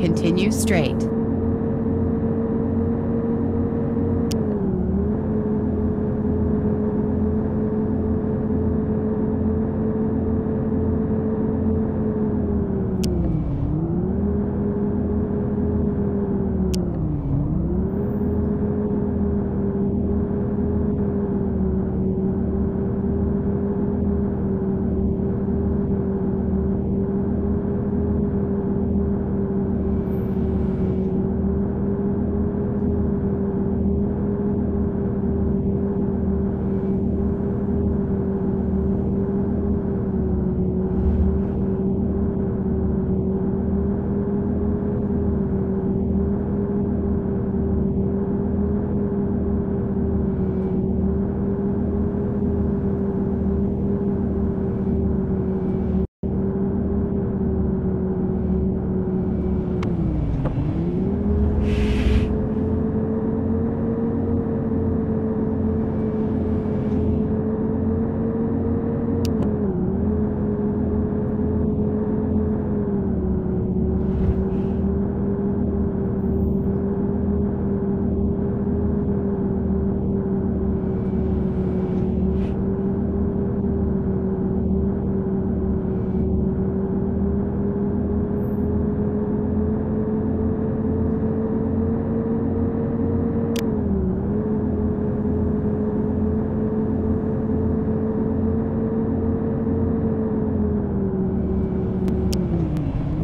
Continue straight.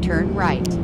Turn right.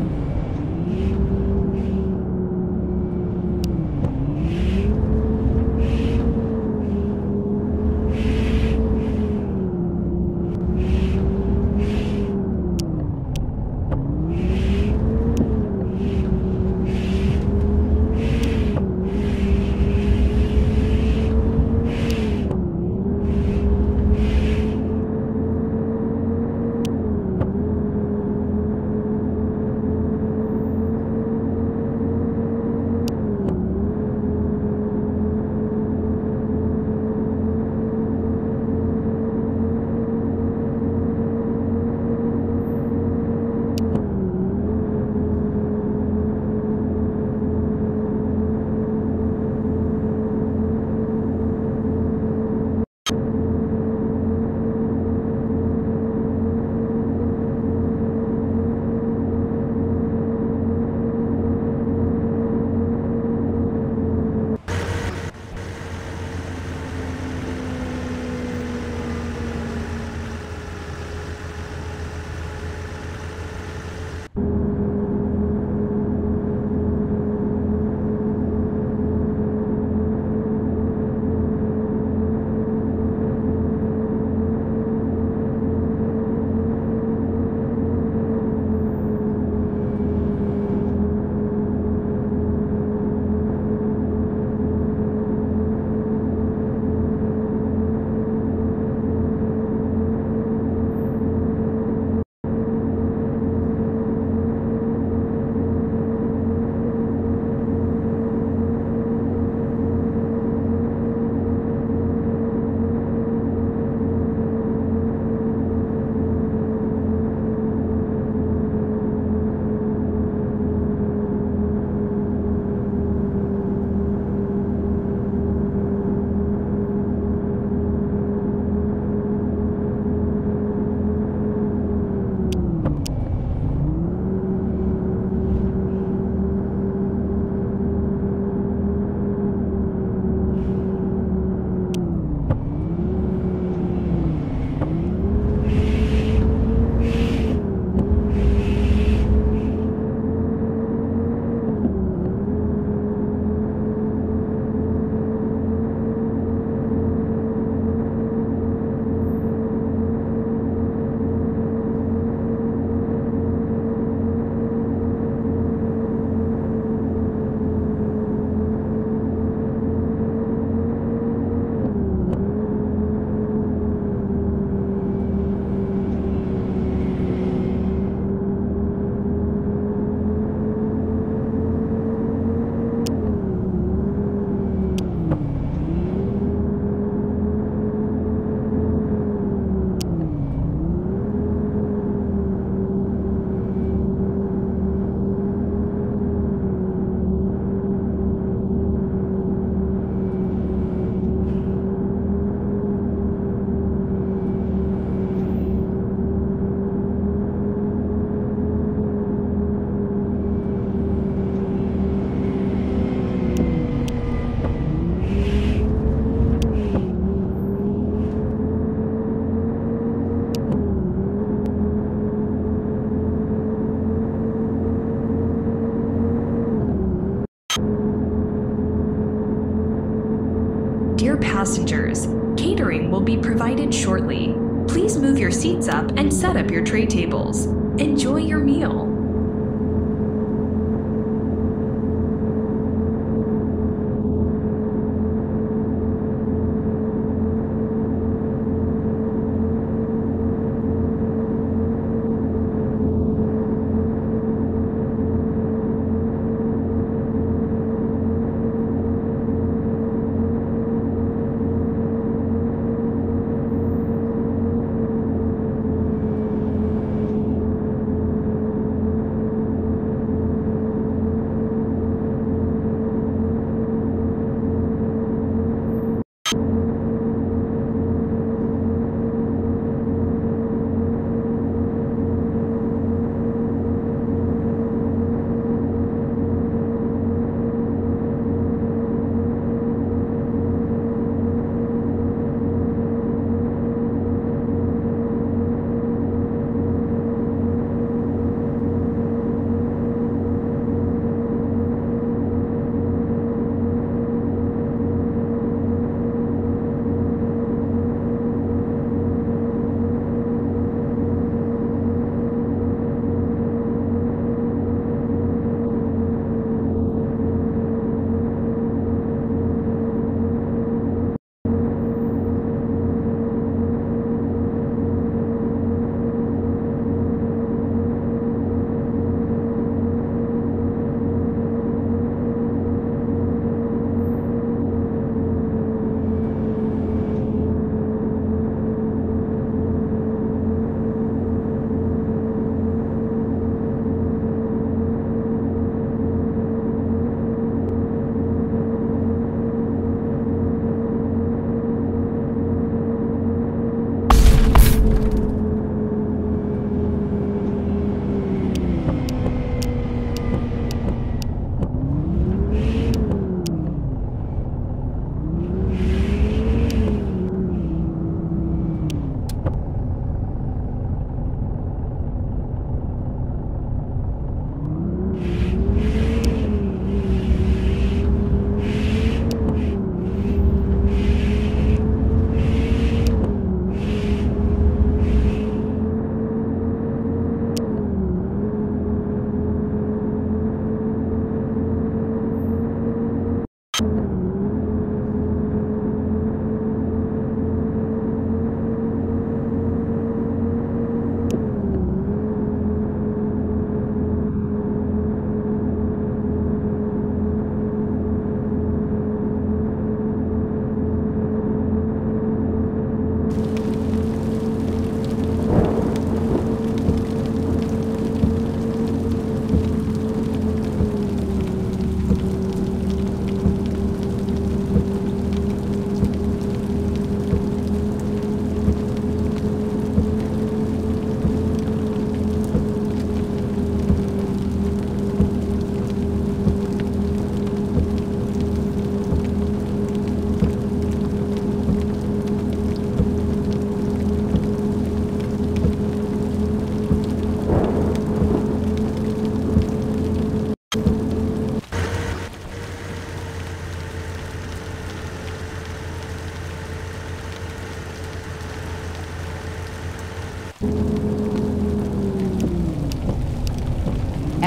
Seats up and set up your tray tables. Enjoy your meal.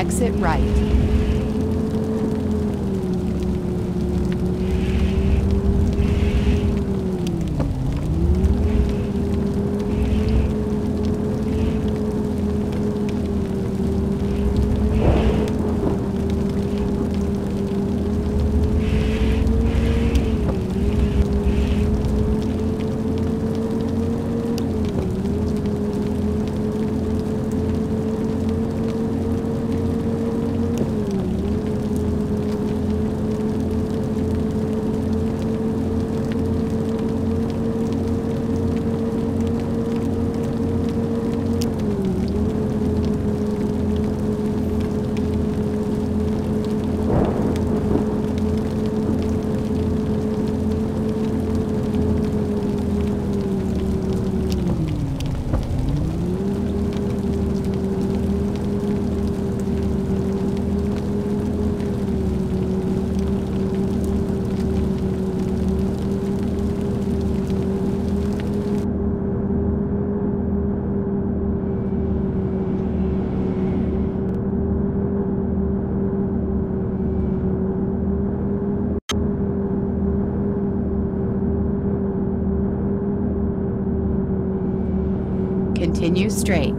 Exit right. Continue straight.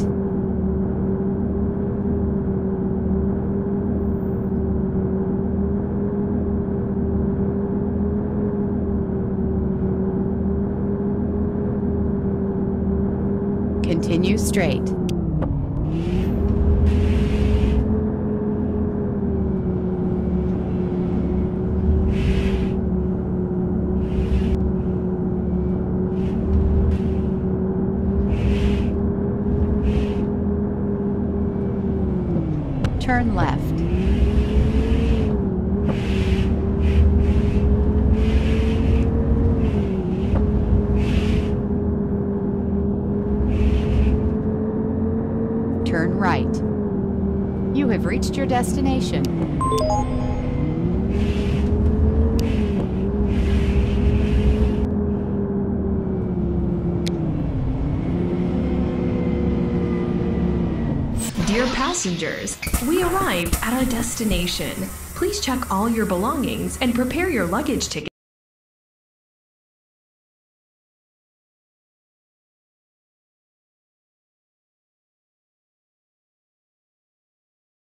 Continue straight. Turn left. Turn right. You have reached your destination. Passengers, we arrived at our destination. Please check all your belongings and prepare your luggage ticket.